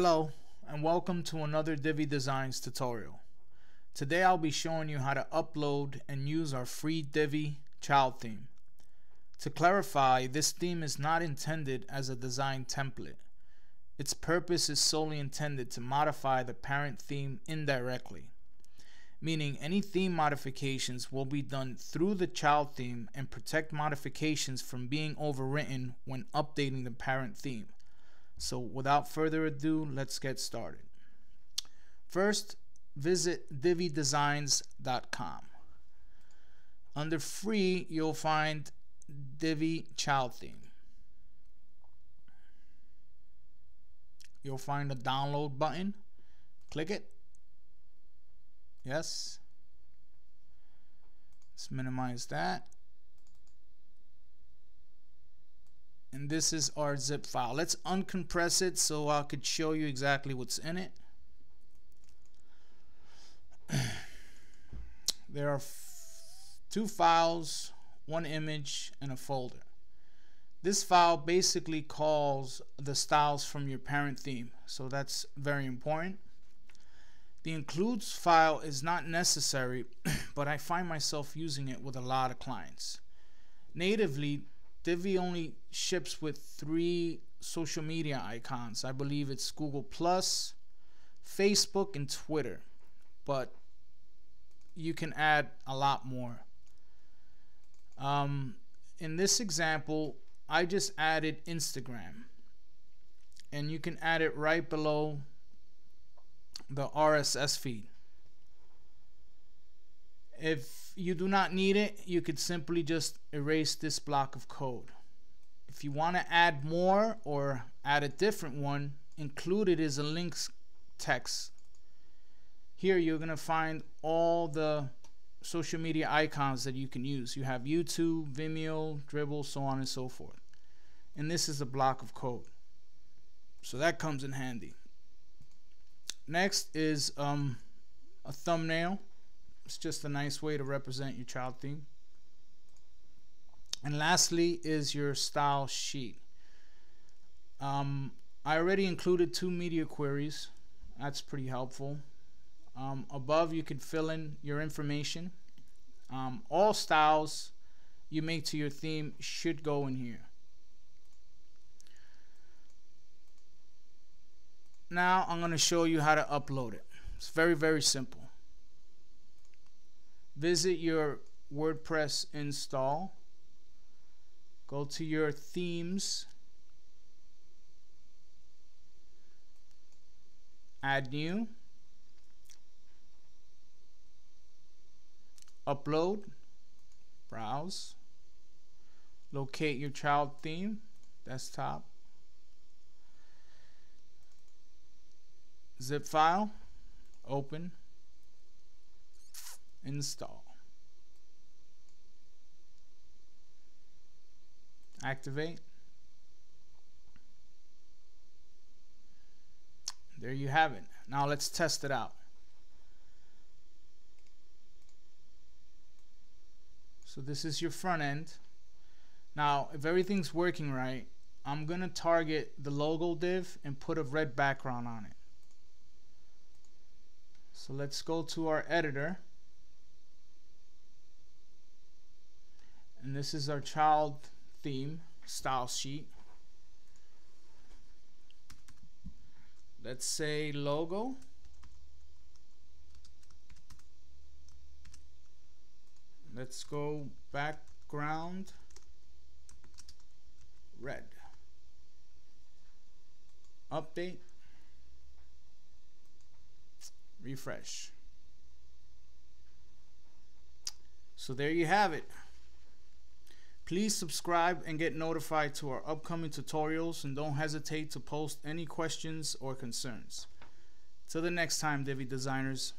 Hello and welcome to another Divi Dezigns tutorial. Today I'll be showing you how to upload and use our free Divi child theme. To clarify, this theme is not intended as a design template. Its purpose is solely intended to modify the parent theme indirectly, meaning any theme modifications will be done through the child theme and protect modifications from being overwritten when updating the parent theme. So without further ado, let's get started. First, visit dividezigns.com. Under free, you'll find Divi Child Theme. You'll find a download button. Click it. Yes. Let's minimize that. And this is our zip file. Let's uncompress it so I could show you exactly what's in it. There are two files one image and a folder. This file basically calls the styles from your parent theme so that's very important. The includes file is not necessary but I find myself using it with a lot of clients. Natively Divi only ships with three social media icons. I believe it's Google Plus, Facebook, and Twitter. But you can add a lot more. Um, in this example, I just added Instagram. And you can add it right below the RSS feed. If you do not need it, you could simply just erase this block of code. If you want to add more or add a different one, included is a links text. Here you're going to find all the social media icons that you can use. You have YouTube, Vimeo, Dribbble, so on and so forth. And this is a block of code. So that comes in handy. Next is um, a thumbnail. It's just a nice way to represent your child theme. And lastly is your style sheet. Um, I already included two media queries. That's pretty helpful. Um, above you can fill in your information. Um, all styles you make to your theme should go in here. Now I'm going to show you how to upload it. It's very, very simple visit your WordPress install, go to your themes, add new, upload, browse, locate your child theme, desktop, zip file, open, install. Activate. There you have it. Now let's test it out. So this is your front end. Now, if everything's working right, I'm going to target the logo div and put a red background on it. So let's go to our editor. And this is our child theme style sheet. Let's say logo. Let's go background. Red. Update. Refresh. So there you have it Please subscribe and get notified to our upcoming tutorials and don't hesitate to post any questions or concerns. Till the next time, Divi Designers.